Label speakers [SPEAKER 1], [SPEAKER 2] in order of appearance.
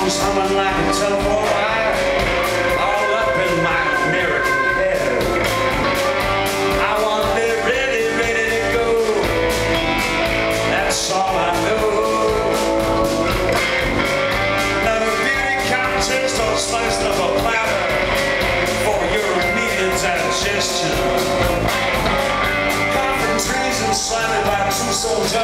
[SPEAKER 1] songs humming like a telephone wire all up in my American head. I want to be ready, ready to go. That's all I know. At a beauty contest or slice of a platter for your needs and gesture. Coffin trees and slanted by two souls